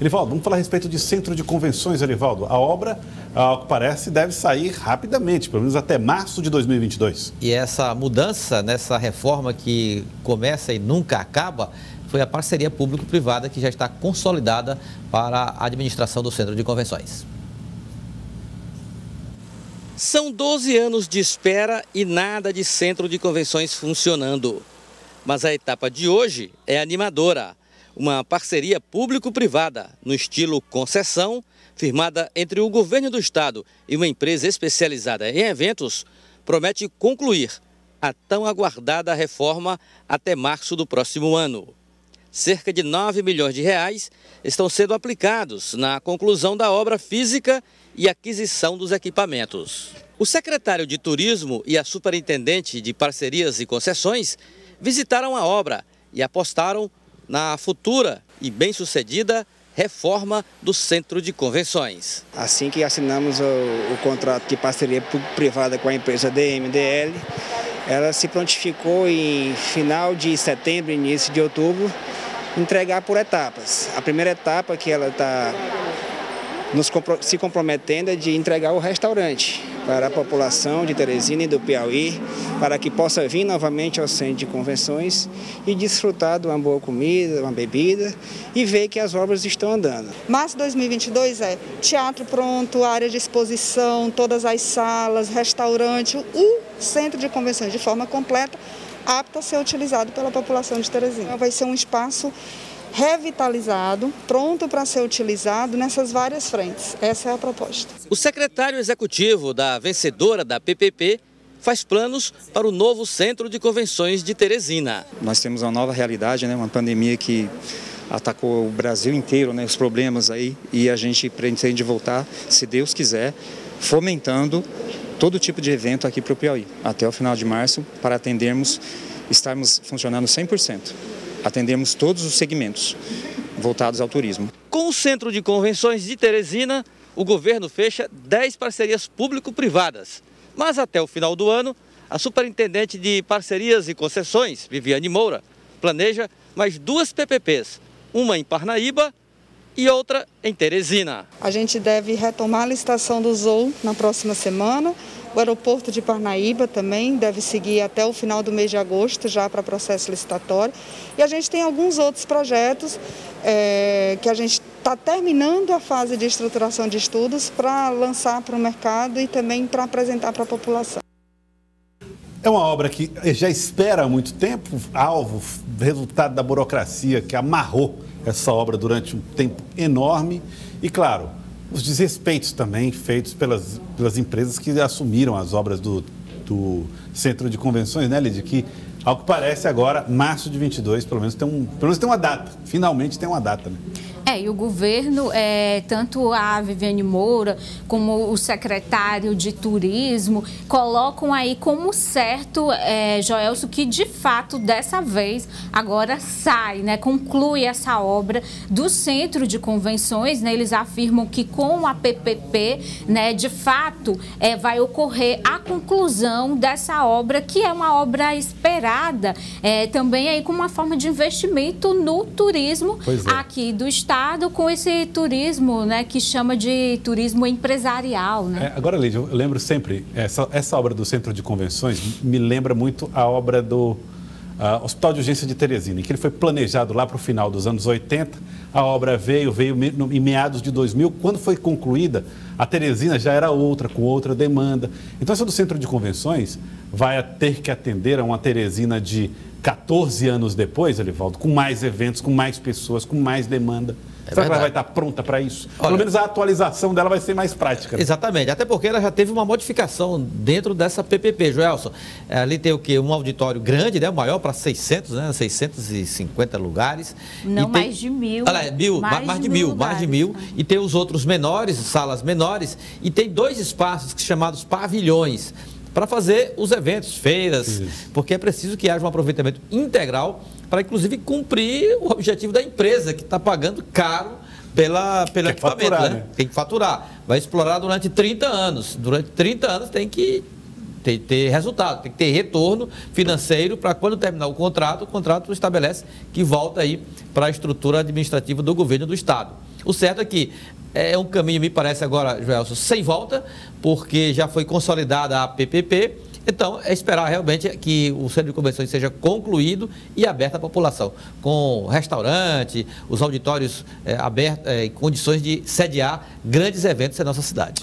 Elivaldo, vamos falar a respeito de centro de convenções, Elivaldo. A obra, ao que parece, deve sair rapidamente, pelo menos até março de 2022. E essa mudança, nessa reforma que começa e nunca acaba, foi a parceria público-privada que já está consolidada para a administração do centro de convenções. São 12 anos de espera e nada de centro de convenções funcionando. Mas a etapa de hoje é animadora uma parceria público-privada no estilo concessão, firmada entre o governo do estado e uma empresa especializada em eventos, promete concluir a tão aguardada reforma até março do próximo ano. Cerca de 9 milhões de reais estão sendo aplicados na conclusão da obra física e aquisição dos equipamentos. O secretário de Turismo e a superintendente de Parcerias e Concessões visitaram a obra e apostaram na futura e bem-sucedida reforma do Centro de Convenções. Assim que assinamos o, o contrato de parceria privada com a empresa DMDL, ela se prontificou em final de setembro, início de outubro, entregar por etapas. A primeira etapa que ela está nos, se comprometendo é de entregar o restaurante para a população de Teresina e do Piauí, para que possa vir novamente ao centro de convenções e desfrutar de uma boa comida, uma bebida e ver que as obras estão andando. Março de 2022 é teatro pronto, área de exposição, todas as salas, restaurante, o centro de convenções de forma completa, apto a ser utilizado pela população de Teresina. Vai ser um espaço revitalizado, pronto para ser utilizado nessas várias frentes. Essa é a proposta. O secretário executivo da vencedora da PPP faz planos para o novo Centro de Convenções de Teresina. Nós temos uma nova realidade, né? uma pandemia que atacou o Brasil inteiro, né? os problemas aí, e a gente pretende voltar, se Deus quiser, fomentando todo tipo de evento aqui para o Piauí, até o final de março, para atendermos, estarmos funcionando 100% atendemos todos os segmentos voltados ao turismo. Com o Centro de Convenções de Teresina, o governo fecha 10 parcerias público-privadas. Mas até o final do ano, a superintendente de parcerias e concessões, Viviane Moura, planeja mais duas PPPs, uma em Parnaíba e outra em Teresina. A gente deve retomar a licitação do ZOU na próxima semana o aeroporto de Parnaíba também deve seguir até o final do mês de agosto, já para processo licitatório. E a gente tem alguns outros projetos é, que a gente está terminando a fase de estruturação de estudos para lançar para o mercado e também para apresentar para a população. É uma obra que já espera há muito tempo, alvo, resultado da burocracia que amarrou essa obra durante um tempo enorme. E, claro, os desrespeitos também feitos pelas, pelas empresas que assumiram as obras do, do centro de convenções, né, Lidia? Que, ao que parece agora, março de 22, pelo menos tem, um, pelo menos tem uma data. Finalmente tem uma data, né? É, e o governo, é, tanto a Viviane Moura como o secretário de Turismo, colocam aí como certo, é, Joelso, que de fato dessa vez agora sai, né, conclui essa obra do Centro de Convenções. Né, eles afirmam que com a PPP, né, de fato, é, vai ocorrer a conclusão dessa obra, que é uma obra esperada é, também aí com uma forma de investimento no turismo é. aqui do estado com esse turismo, né, que chama de turismo empresarial, né? É, agora, Lídia, eu lembro sempre, essa, essa obra do Centro de Convenções me lembra muito a obra do uh, Hospital de Urgência de Teresina, que ele foi planejado lá para o final dos anos 80. A obra veio, veio em meados de 2000. Quando foi concluída, a Teresina já era outra, com outra demanda. Então, essa do Centro de Convenções vai ter que atender a uma Teresina de 14 anos depois, Elivaldo, com mais eventos, com mais pessoas, com mais demanda. É Será verdade. que ela vai estar pronta para isso? Olha, Pelo menos a atualização dela vai ser mais prática. Né? Exatamente, até porque ela já teve uma modificação dentro dessa PPP, Joelson. É, ali tem o quê? Um auditório grande, né? maior para 600, né? 650 lugares. Não, tem... mais de mil. Olha, mil mais, mais de, mil, mil mais de mil. E tem os outros menores, salas menores, e tem dois espaços chamados pavilhões para fazer os eventos, feiras, Isso. porque é preciso que haja um aproveitamento integral para, inclusive, cumprir o objetivo da empresa, que está pagando caro pela, pelo tem equipamento. Faturar, né? né? Tem que faturar. Vai explorar durante 30 anos. Durante 30 anos tem que ter, ter resultado, tem que ter retorno financeiro para quando terminar o contrato, o contrato estabelece que volta aí para a estrutura administrativa do governo do Estado. O certo é que é um caminho, me parece agora, Joelson, sem volta, porque já foi consolidada a PPP. Então, é esperar realmente que o centro de convenções seja concluído e aberto à população, com restaurante, os auditórios é, abertos, é, condições de sediar grandes eventos em nossa cidade.